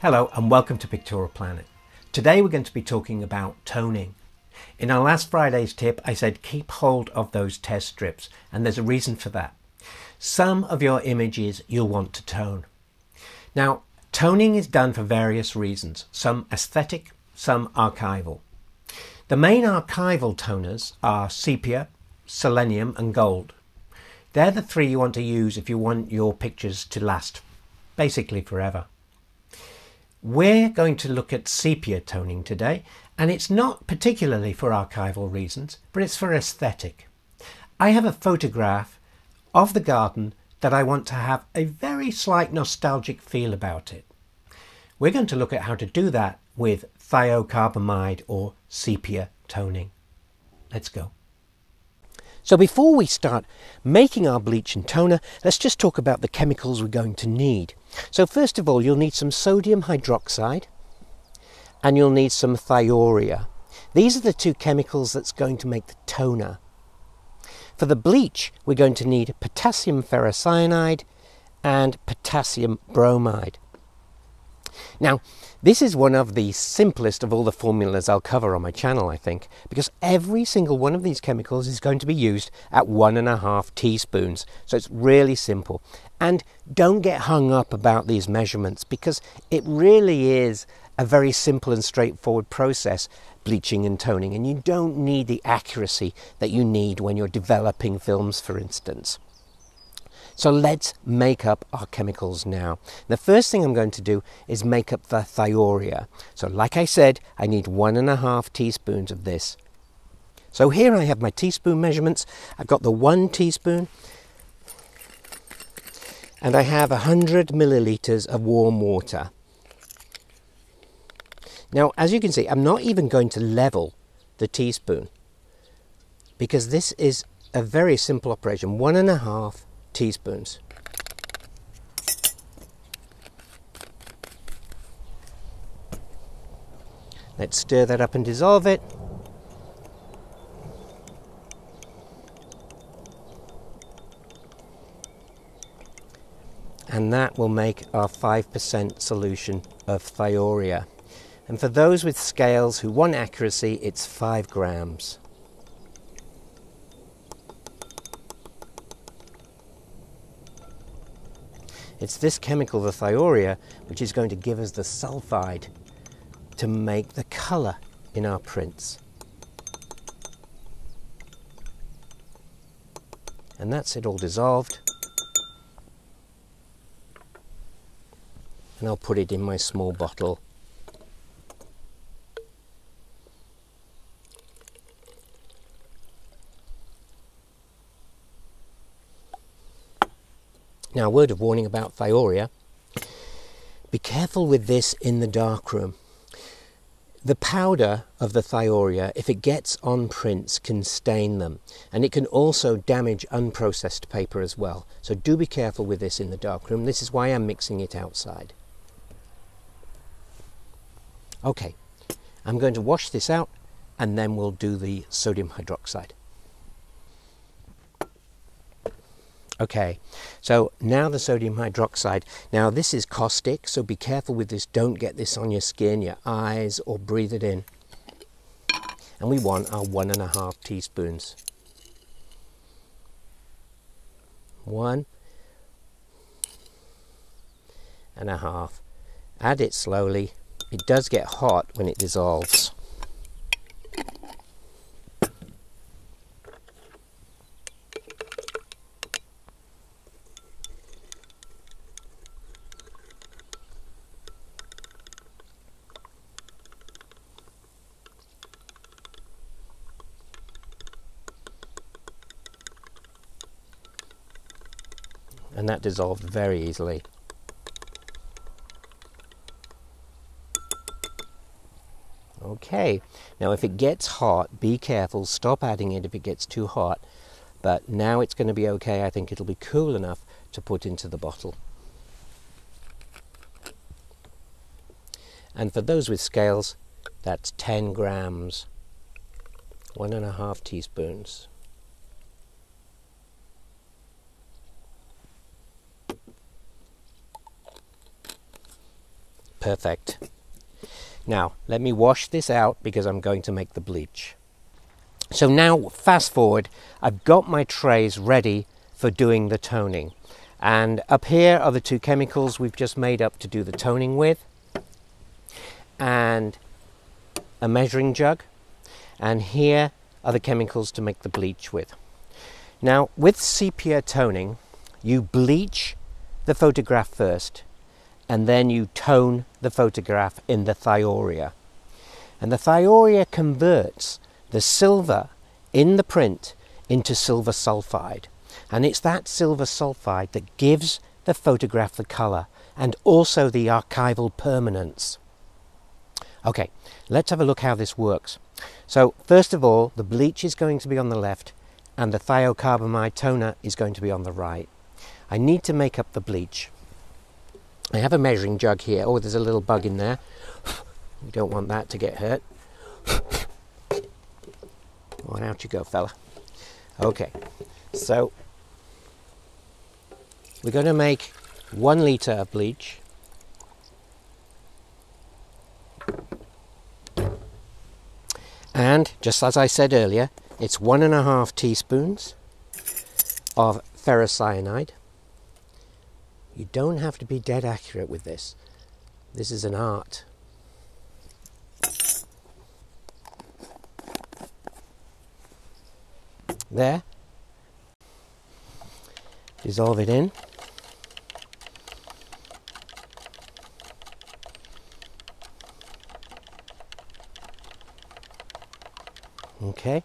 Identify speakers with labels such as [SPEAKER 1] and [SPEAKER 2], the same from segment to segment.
[SPEAKER 1] Hello and welcome to Pictorial Planet. Today we're going to be talking about toning. In our last Friday's tip I said keep hold of those test strips and there's a reason for that. Some of your images you'll want to tone. Now toning is done for various reasons, some aesthetic, some archival. The main archival toners are sepia, selenium and gold. They're the three you want to use if you want your pictures to last basically forever. We're going to look at sepia toning today, and it's not particularly for archival reasons, but it's for aesthetic. I have a photograph of the garden that I want to have a very slight nostalgic feel about it. We're going to look at how to do that with thiocarbamide or sepia toning. Let's go. So before we start making our bleach and toner, let's just talk about the chemicals we're going to need. So first of all, you'll need some sodium hydroxide and you'll need some thiourea. These are the two chemicals that's going to make the toner. For the bleach, we're going to need potassium ferricyanide and potassium bromide. Now, this is one of the simplest of all the formulas I'll cover on my channel, I think, because every single one of these chemicals is going to be used at one and a half teaspoons. So it's really simple. And don't get hung up about these measurements because it really is a very simple and straightforward process, bleaching and toning, and you don't need the accuracy that you need when you're developing films, for instance. So let's make up our chemicals now. The first thing I'm going to do is make up the thiourea. So like I said, I need one and a half teaspoons of this. So here I have my teaspoon measurements. I've got the one teaspoon and I have 100 milliliters of warm water. Now, as you can see, I'm not even going to level the teaspoon because this is a very simple operation. One and a half teaspoons. Let's stir that up and dissolve it. And that will make our 5% solution of thiourea. And for those with scales who want accuracy, it's 5 grams. It's this chemical, the thiourea, which is going to give us the sulfide to make the colour in our prints. And that's it all dissolved. And I'll put it in my small bottle Now, a word of warning about thiourea. Be careful with this in the darkroom. The powder of the thiourea, if it gets on prints, can stain them. And it can also damage unprocessed paper as well. So do be careful with this in the darkroom. This is why I'm mixing it outside. Okay, I'm going to wash this out and then we'll do the sodium hydroxide. Okay, so now the sodium hydroxide. Now this is caustic, so be careful with this. Don't get this on your skin, your eyes, or breathe it in. And we want our one and a half teaspoons. One and a half. Add it slowly. It does get hot when it dissolves. And that dissolved very easily. Okay, now if it gets hot, be careful, stop adding it if it gets too hot. But now it's going to be okay, I think it'll be cool enough to put into the bottle. And for those with scales, that's 10 grams, one and a half teaspoons. Perfect. Now, let me wash this out because I'm going to make the bleach. So now, fast forward, I've got my trays ready for doing the toning. And up here are the two chemicals we've just made up to do the toning with. And a measuring jug. And here are the chemicals to make the bleach with. Now, with sepia toning, you bleach the photograph first and then you tone the photograph in the thiourea. And the thiourea converts the silver in the print into silver sulfide. And it's that silver sulfide that gives the photograph the colour and also the archival permanence. Okay, let's have a look how this works. So, first of all, the bleach is going to be on the left and the thiocarbamide toner is going to be on the right. I need to make up the bleach. I have a measuring jug here. Oh, there's a little bug in there. We don't want that to get hurt. On out you go, fella. Okay, so we're going to make one litre of bleach. And just as I said earlier, it's one and a half teaspoons of ferricyanide. You don't have to be dead accurate with this. This is an art. There. Dissolve it in. Okay.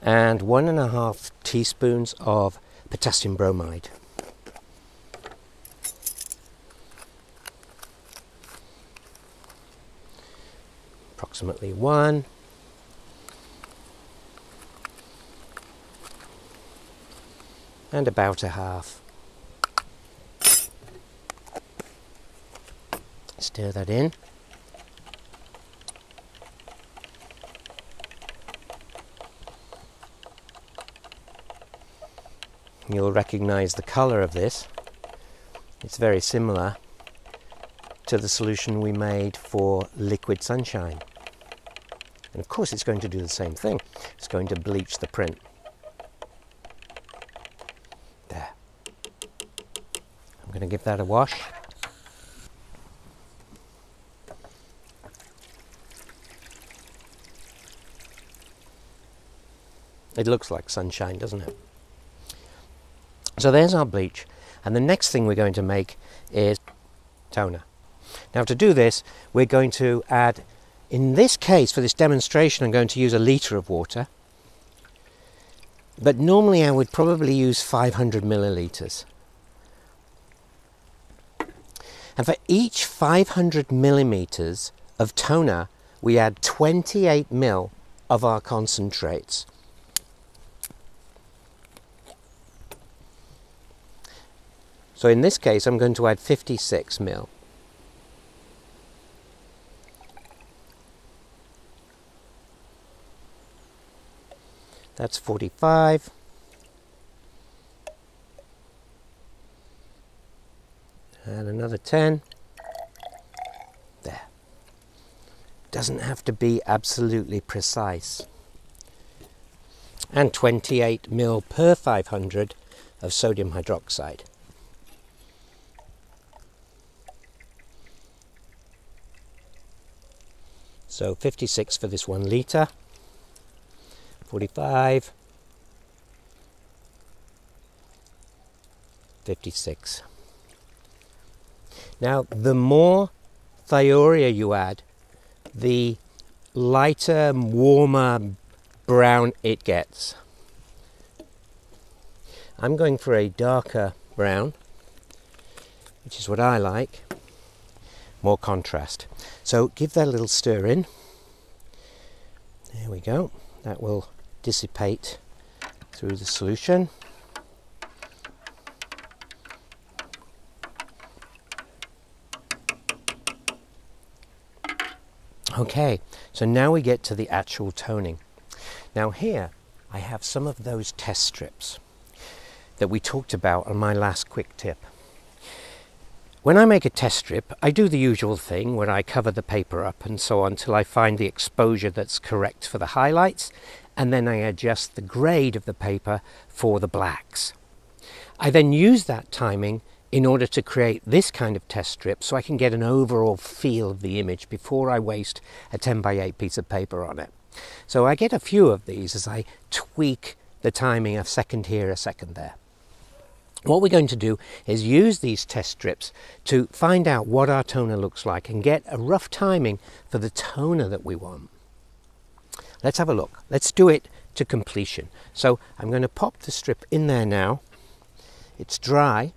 [SPEAKER 1] And one and a half teaspoons of potassium bromide. Approximately one. And about a half. Stir that in. You'll recognize the color of this. It's very similar to the solution we made for liquid sunshine. And of course, it's going to do the same thing. It's going to bleach the print. There. I'm going to give that a wash. It looks like sunshine, doesn't it? So there's our bleach. And the next thing we're going to make is toner. Now to do this, we're going to add in this case, for this demonstration, I'm going to use a litre of water. But normally I would probably use 500 millilitres. And for each 500 millimeters of toner, we add 28 mil of our concentrates. So in this case, I'm going to add 56 mil. That's 45. And another 10. There. Doesn't have to be absolutely precise. And 28 mil per 500 of sodium hydroxide. So 56 for this one litre. 45, 56. Now, the more thiourea you add, the lighter, warmer brown it gets. I'm going for a darker brown, which is what I like, more contrast. So give that a little stir in. There we go. That will dissipate through the solution. Okay, so now we get to the actual toning. Now here I have some of those test strips that we talked about on my last quick tip. When I make a test strip, I do the usual thing where I cover the paper up and so on until I find the exposure that's correct for the highlights and then I adjust the grade of the paper for the blacks. I then use that timing in order to create this kind of test strip so I can get an overall feel of the image before I waste a 10 by 8 piece of paper on it. So I get a few of these as I tweak the timing a second here, a second there. What we're going to do is use these test strips to find out what our toner looks like and get a rough timing for the toner that we want. Let's have a look. Let's do it to completion. So I'm going to pop the strip in there now. It's dry.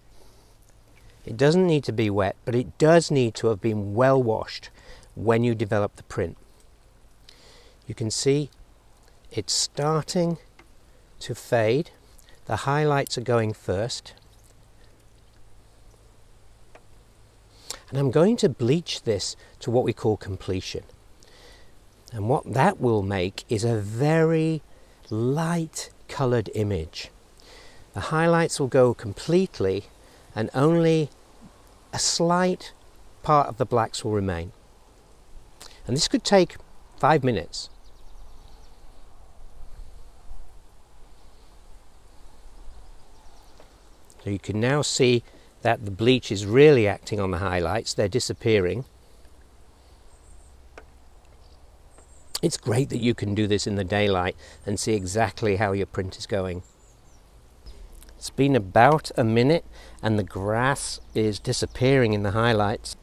[SPEAKER 1] It doesn't need to be wet, but it does need to have been well washed when you develop the print. You can see it's starting to fade the highlights are going first. And I'm going to bleach this to what we call completion. And what that will make is a very light coloured image. The highlights will go completely and only a slight part of the blacks will remain. And this could take five minutes. So you can now see that the bleach is really acting on the highlights, they're disappearing. It's great that you can do this in the daylight and see exactly how your print is going. It's been about a minute and the grass is disappearing in the highlights.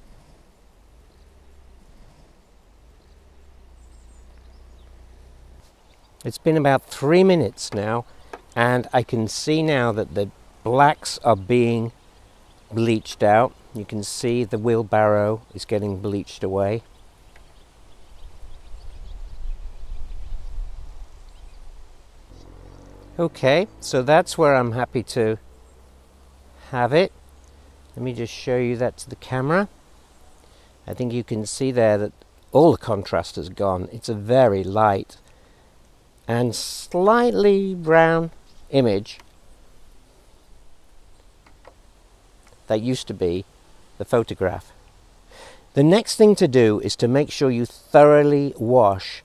[SPEAKER 1] It's been about three minutes now and I can see now that the blacks are being bleached out. You can see the wheelbarrow is getting bleached away. Okay, so that's where I'm happy to have it. Let me just show you that to the camera. I think you can see there that all the contrast has gone. It's a very light and slightly brown image that used to be the photograph. The next thing to do is to make sure you thoroughly wash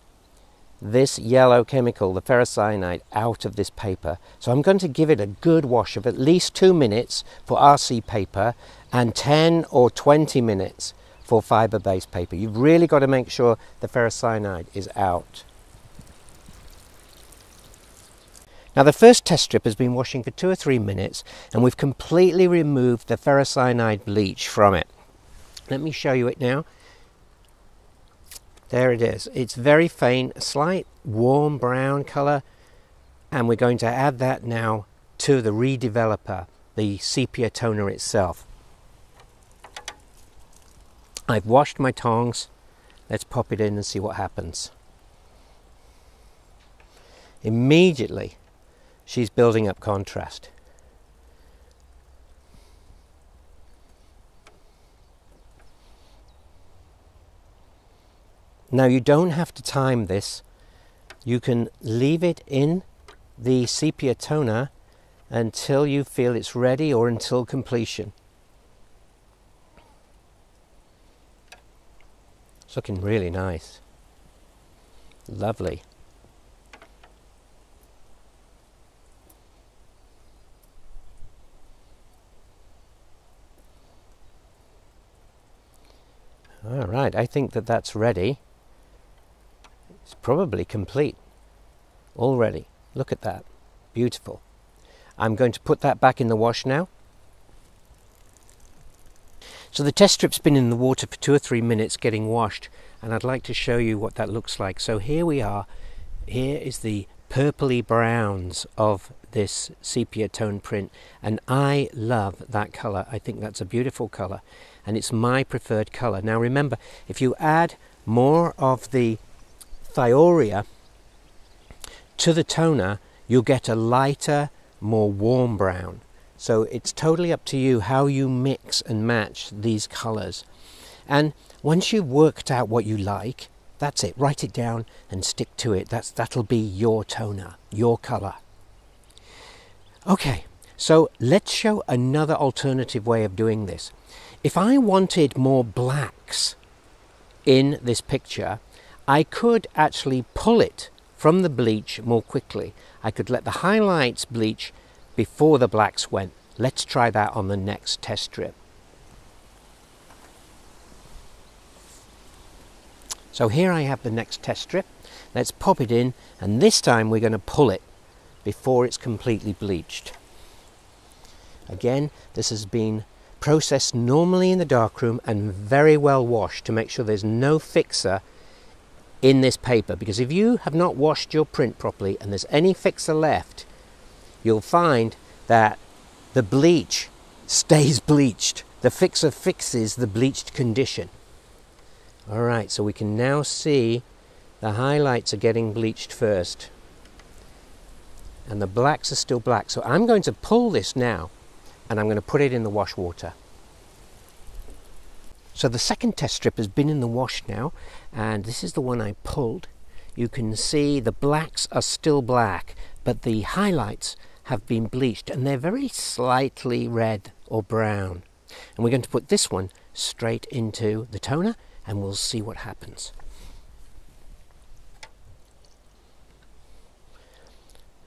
[SPEAKER 1] this yellow chemical, the ferricyanide, out of this paper. So I'm going to give it a good wash of at least two minutes for RC paper and 10 or 20 minutes for fiber-based paper. You've really got to make sure the ferricyanide is out. Now the first test strip has been washing for two or three minutes and we've completely removed the ferricyanide bleach from it. Let me show you it now. There it is. It's very faint, a slight warm brown colour and we're going to add that now to the redeveloper, the sepia toner itself. I've washed my tongs. Let's pop it in and see what happens. Immediately she's building up contrast. Now you don't have to time this. You can leave it in the sepia toner until you feel it's ready or until completion. It's looking really nice. Lovely. All right, I think that that's ready. It's probably complete already. Look at that. Beautiful. I'm going to put that back in the wash now. So the test strip's been in the water for two or three minutes getting washed and I'd like to show you what that looks like. So here we are. Here is the purpley browns of this sepia tone print and I love that color. I think that's a beautiful color and it's my preferred color. Now remember, if you add more of the Thiourea to the toner, you'll get a lighter, more warm brown. So it's totally up to you how you mix and match these colors. And once you've worked out what you like, that's it. Write it down and stick to it. That's, that'll be your toner, your color. Okay, so let's show another alternative way of doing this. If I wanted more blacks in this picture, I could actually pull it from the bleach more quickly. I could let the highlights bleach before the blacks went. Let's try that on the next test strip. So here I have the next test strip. Let's pop it in and this time we're going to pull it before it's completely bleached. Again, this has been processed normally in the darkroom and very well washed to make sure there's no fixer in this paper because if you have not washed your print properly and there's any fixer left you'll find that the bleach stays bleached. The fixer fixes the bleached condition. Alright so we can now see the highlights are getting bleached first. And the blacks are still black. So I'm going to pull this now and I'm going to put it in the wash water so the second test strip has been in the wash now, and this is the one I pulled. You can see the blacks are still black, but the highlights have been bleached, and they're very slightly red or brown. And we're going to put this one straight into the toner, and we'll see what happens.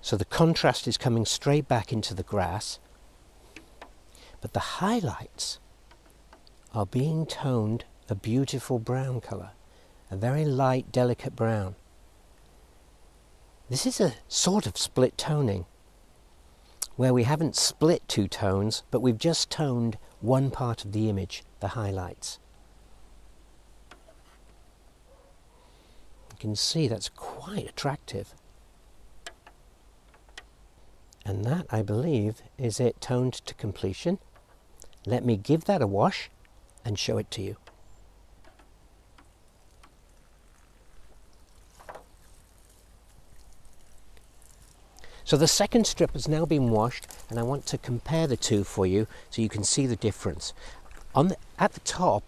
[SPEAKER 1] So the contrast is coming straight back into the grass, but the highlights are being toned a beautiful brown colour, a very light, delicate brown. This is a sort of split toning, where we haven't split two tones, but we've just toned one part of the image, the highlights. You can see that's quite attractive. And that, I believe, is it toned to completion. Let me give that a wash and show it to you. So the second strip has now been washed and I want to compare the two for you so you can see the difference. On the, at the top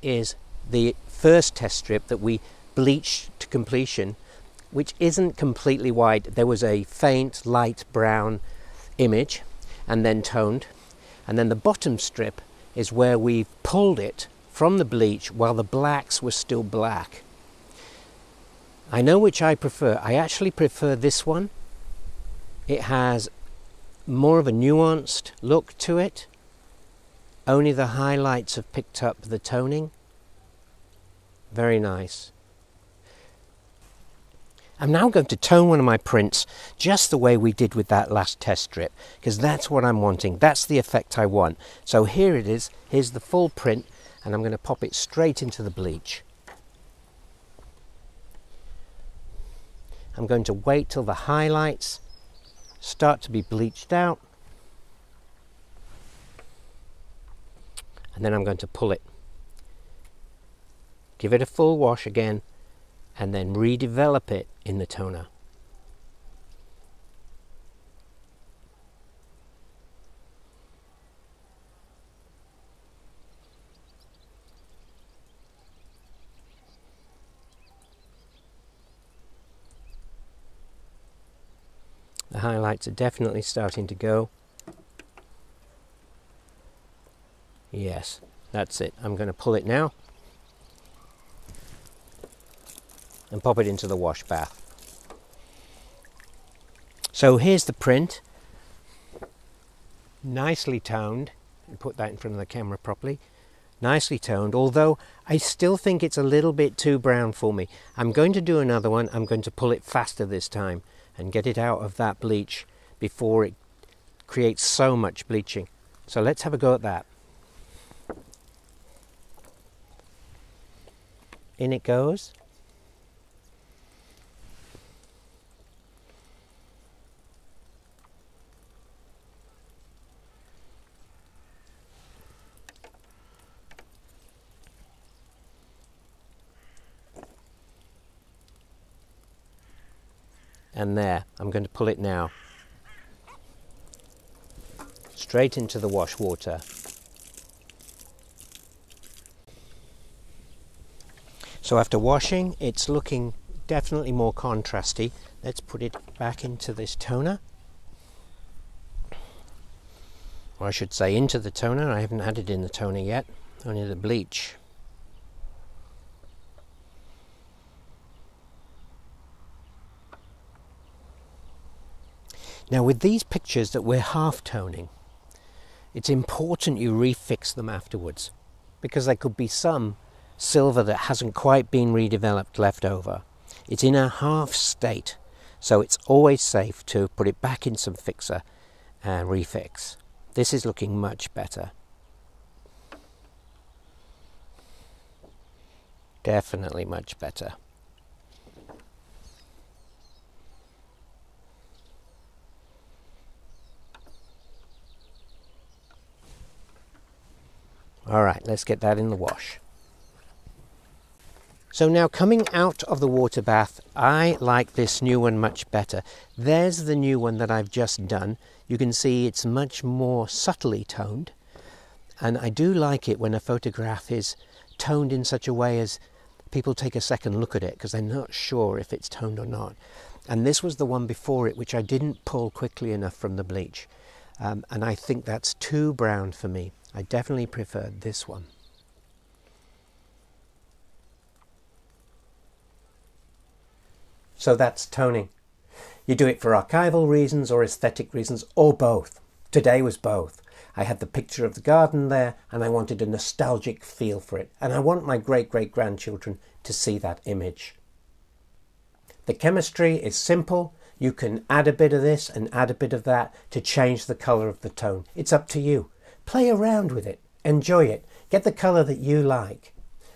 [SPEAKER 1] is the first test strip that we bleached to completion which isn't completely white. There was a faint light brown image and then toned and then the bottom strip is where we've pulled it from the bleach while the blacks were still black. I know which I prefer. I actually prefer this one. It has more of a nuanced look to it. Only the highlights have picked up the toning. Very nice. I'm now going to tone one of my prints just the way we did with that last test strip because that's what I'm wanting. That's the effect I want. So here it is. Here's the full print and I'm going to pop it straight into the bleach. I'm going to wait till the highlights start to be bleached out and then I'm going to pull it. Give it a full wash again and then redevelop it in the toner. The highlights are definitely starting to go. Yes, that's it. I'm going to pull it now. And pop it into the wash bath. So here's the print, nicely toned, and put that in front of the camera properly, nicely toned, although I still think it's a little bit too brown for me. I'm going to do another one, I'm going to pull it faster this time and get it out of that bleach before it creates so much bleaching. So let's have a go at that. In it goes. And there. I'm going to pull it now. Straight into the wash water. So after washing, it's looking definitely more contrasty. Let's put it back into this toner. or I should say into the toner. I haven't added in the toner yet, only the bleach. Now with these pictures that we're half toning, it's important you refix them afterwards because there could be some silver that hasn't quite been redeveloped left over. It's in a half state, so it's always safe to put it back in some fixer and refix. This is looking much better. Definitely much better. All right, let's get that in the wash. So now coming out of the water bath, I like this new one much better. There's the new one that I've just done. You can see it's much more subtly toned. And I do like it when a photograph is toned in such a way as people take a second look at it because they're not sure if it's toned or not. And this was the one before it, which I didn't pull quickly enough from the bleach. Um, and I think that's too brown for me. I definitely preferred this one. So that's toning. You do it for archival reasons or aesthetic reasons or both. Today was both. I had the picture of the garden there and I wanted a nostalgic feel for it and I want my great great grandchildren to see that image. The chemistry is simple. You can add a bit of this and add a bit of that to change the colour of the tone. It's up to you. Play around with it. Enjoy it. Get the colour that you like.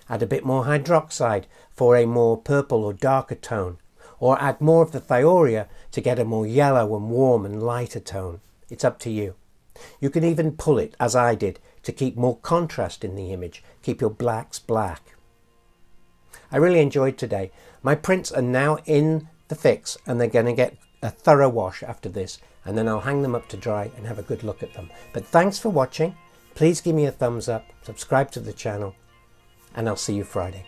[SPEAKER 1] Add a bit more hydroxide for a more purple or darker tone or add more of the thiourea to get a more yellow and warm and lighter tone. It's up to you. You can even pull it, as I did, to keep more contrast in the image, keep your blacks black. I really enjoyed today. My prints are now in the fix and they're going to get a thorough wash after this and then I'll hang them up to dry and have a good look at them. But thanks for watching. Please give me a thumbs up, subscribe to the channel and I'll see you Friday.